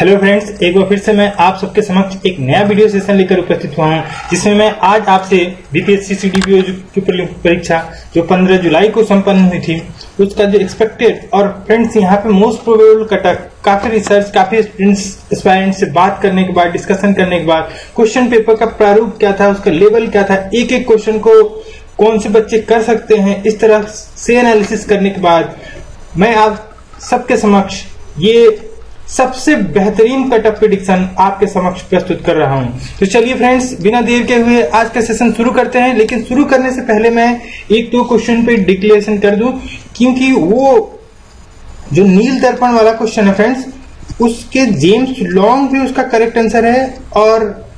Hello friends एक बार फिर से मैं आप सबके समक्ष एक नया वीडियो सेशन लेकर उपस्थित हुआ हूँ, जिसमें मैं आज आपसे बीपीएससी सीडीपीओ की परीक्षा जो 15 जुलाई को संपन्न हुई थी, उसका जो एक्सपेक्टेड और फ्रेंड्स यहाँ पे मोस्ट प्रोबेबल कटक, काफ़ी रिसर्च काफ़ी एस्पायरेंट से बात करने के बाद डिस्कशन करने के बाद क्वेश्चन पेपर का प्रारूप क्या था, उसका लेवल क्या था एक एक क्वेश्चन को कौन से बच्चे कर सकते हैं, इस तरह से एनालिसिस करने के बाद मैं आप सबके समक्ष ये सबसे बेहतरीन कटअप प्रिडिक्शन आपके समक्ष प्रस्तुत कर रहा हूँ। तो चलिए फ्रेंड्स बिना देर के हुए आज का सेशन शुरू करते हैं, लेकिन शुरू करने से पहले मैं एक दो क्वेश्चन पे डिक्लेरेशन कर दू, क्योंकि वो जो नील दर्पण वाला क्वेश्चन है फ्रेंड्स उसके जेम्स लॉन्ग भी उसका करेक्ट आंसर है, और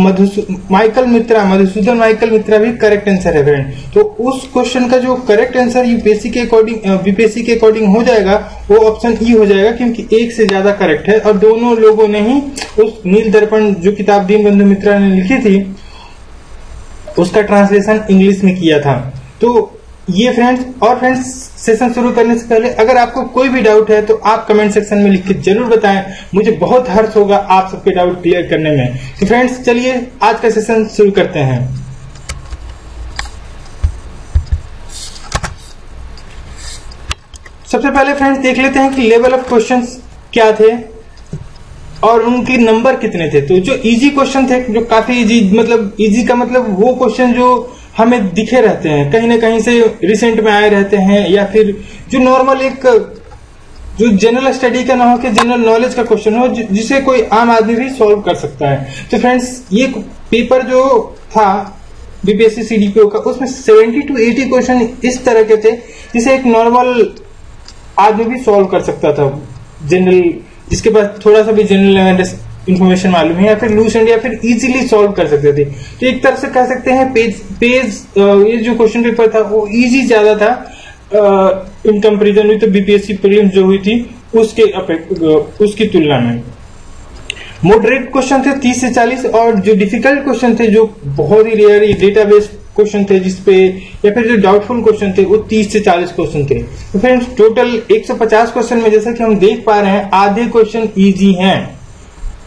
माइकल मित्रा, मधुसूदन माइकल मित्रा भी करेक्ट आंसर है फ्रेंड तो उस क्वेश्चन का जो करेक्ट आंसर यूपीएससी के अकॉर्डिंग बीपीएससी के अकॉर्डिंग हो जाएगा, वो ऑप्शन ई हो जाएगा क्योंकि एक से ज़्यादा करेक्ट है और दोनों लोगों ने ही उस नील दर्पण जो किताब दीन बंधु मित्रा ने लिखी थी, उसका ट्रांसलेशन इंग्लिश में किया था. तो ये फ्रेंड्स और फ्रेंड्स सेशन शुरू करने से पहले अगर आपको कोई भी डाउट है तो आप कमेंट सेक्शन में लिख के ज़रूर बताएँ। मुझे बहुत हर्ष होगा आप सबके डाउट क्लियर करने में। तो फ्रेंड्स चलिए आज का सेशन शुरू करते हैं। सबसे पहले फ्रेंड्स देख लेते हैं कि लेवल ऑफ़ क्वेश्चन क्या थे और उनके नंबर कितने थे। तो जो इजी क्वेश्चन थे, जो काफ़ी इजी मतलब इजी का मतलब वो क्वेश्चन जो हमें दिखे रहते हैं। कहीं ना कहीं से रिसेंट में आए रहते हैं या फिर जो नॉर्मल एक, जो जनरल स्टडी का ना हो कि जनरल नॉलेज का क्वेश्चन हो जिसे कोई आम आदमी भी सॉल्व कर सकता है। तो फ्रेंड्स ये पेपर जो था बीपीएससी सीडीपीओ का, उसमें 70 टू 80 क्वेश्चन इस तरह के थे, जिसे एक नॉर्मल आदमी भी सॉल्व कर सकता था। जनरल जिसके पास थोड़ा सा भी जनरल इन्फॉर्मेशन मालूम है या फिर लूज एंड या फिर इजीली सॉल्व कर सकते थे। तो एक तरह से कह सकते हैं पेज पेज ये जो क्वेश्चन पेपर था, वो इजी ज़्यादा था। In comparison with BPSC prelims जो हुई थी, उसके उसकी तुलना में। मॉडरेट क्वेश्चन थे 30 से 40 और जो डिफ़िकल्ट क्वेश्चन थे, जो बहुत ही रेयर डेटाबेस क्वेश्चन थे जिसपे या फिर जो डाउटफुल क्वेश्चन थे, वो 30 से 40 क्वेश्चन थे। तो फ्रेंड्स टोटल 150 क्वेश्चन में जैसा कि हम देख पा रहे हैं, आधे क्वेश्चन इजी हैं।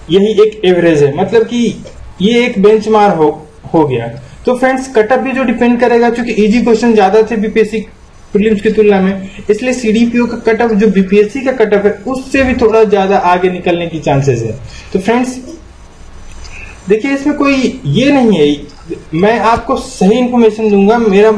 यही एक एवरेज है। मतलब कि ये एक बेंचमार्क हो हो गया। तो फ्रेंड्स कटअप भी जो डिपेंड करेगा क्योंकि इजी क्वेश्चन ज़्यादा थे बीपीएससी प्रीलिम्स की तुलना में, इसलिए सीडीपीओ का कटअप जो बीपीएससी का कटअप है, उससे भी थोड़ा ज़्यादा आगे निकलने की चांसेस है। तो फ्रेंड्स देखिए, इसमें कोई ये नहीं है। मैं आपको सही इन्फॉर्मेशन दूँगा। मेरा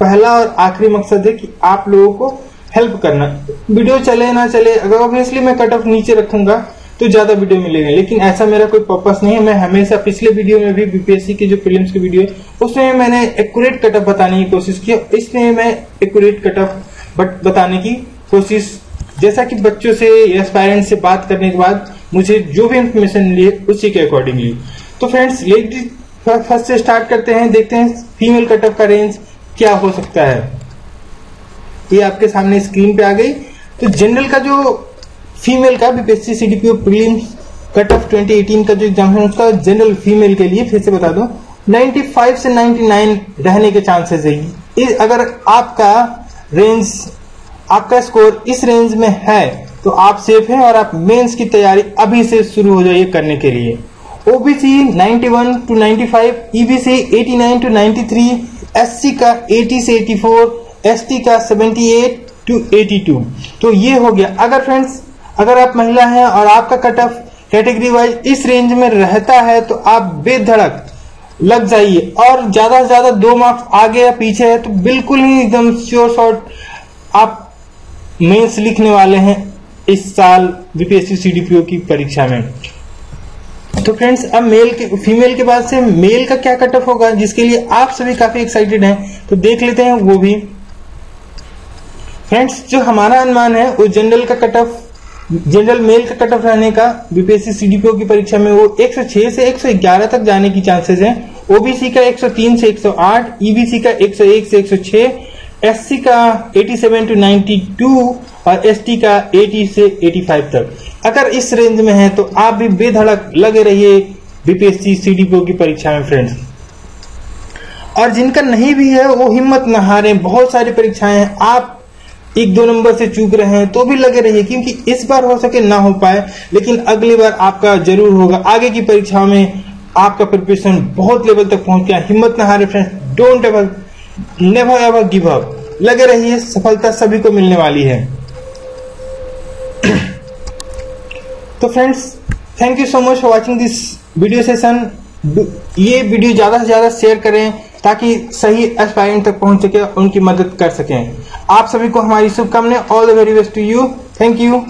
पहला और आखिरी मकसद है कि आप लोगों को हेल्प करना। वीडियो चले ना चले, अगर ऑब्वियसली मैं कट ऑफ़ नीचे रखूँगा तो ज़्यादा वीडियो मिलेंगे। लेकिन ऐसा मेरा कोई पर्पस नहीं है। मैं हमेशा पिछले वीडियो में भी बीपीएससी की जो फ़िल्म की वीडियो है, उसमें मैंने एक्यूरेट कटअप बताने की कोशिश की इसमें मैं एक्यूरेट कटअप बताने की कोशिश, जैसा कि बच्चों से एस्पायरेंट से बात करने के बाद मुझे जो भी इन्फॉर्मेशन मिली है उसी के अकॉर्डिंगली तो फ्रेंड्स लेडीज़ फ़र्स्ट से स्टार्ट करते हैं, देखते हैं फीमेल कटअप का रेंज क्या हो सकता है। ये आपके सामने स्क्रीन पे आ गई। तो जनरल का जो फीमेल का BPSC CDPO prelims cut off 2018 का जो एग्ज़ाम है उसका जनरल फीमेल के लिए फिर से बता दो 95 से 99 रहने के चांसेस है। अगर आपका रेंज आपका स्कोर इस रेंज में है तो आप सेफ़ हैं और आप मेंस की तैयारी अभी से शुरू हो जाइए करने के लिए। OBC 91 to 95, EBC 89 to 93, SC का 80 से 84, एसटी का 78 टू 82 तो ये हो गया। अगर फ्रेंड्स अगर आप महिला हैं और आपका कट ऑफ़ कैटेगरी वाइज इस रेंज में रहता है तो आप बेधड़क लग जाइए। और ज़्यादा से ज़्यादा दो मार्क्स आगे या पीछे है तो बिल्कुल ही एकदम श्योर शॉर्ट आप मेंस लिखने वाले हैं इस साल बीपीएससी सीडीपीओ की परीक्षा में। तो फ्रेंड्स अब मेल के फीमेल के बाद से मेल का क्या कट ऑफ़ होगा, जिसके लिए आप सभी काफ़ी एक्साइटेड हैं तो देख लेते हैं वो भी। फ्रेंड्स जो हमारा अनुमान है, वो जनरल का कट ऑफ़ जनरल मेल का कट ऑफ़ रहने का बीपीएससी सीडीपीओ की परीक्षा में वो 106 से 111 तक जाने की चांसेस हैं। ओबीसी का 103 से 108 ईबीसी का 101 से 106 एससी का 87 टू 92 और एसटी का 80 से 85 तक। अगर इस रेंज में है तो आप भी बेधड़क लगे रहिए बीपीएससी सीडीपीओ की परीक्षा में फ्रेंड्स और जिनका नहीं भी है, वो हिम्मत न हारे। बहुत सारी परीक्षाएँ हैं आप एक दो नंबर से चूक रहे हैं तो भी लगे रहिए, क्योंकि इस बार हो सके ना हो पाए, लेकिन अगली बार आपका ज़रूर होगा। आगे की परीक्षाओं में आपका प्रिपरेशन बहुत लेवल तक पहुँच गया। हिम्मत ना हारे friends don't ever never ever give up लगे रहिए, सफलता सभी को मिलने वाली है। तो friends thank you so much for watching this video session ये वीडियो ज़्यादा से ज़्यादा शेयर करें ताकि सही एस्पायरेंट तक पहुँच सके, उनकी मदद कर सकें। आप सभी को हमारी शुभकामनाएँ all the very best to you thank you